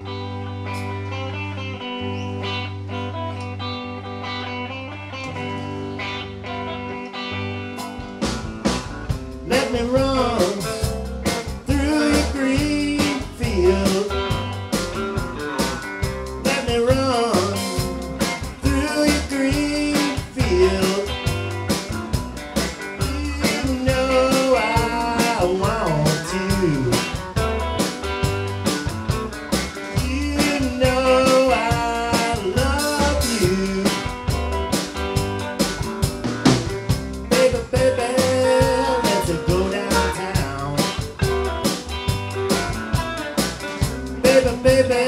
Let me run baby,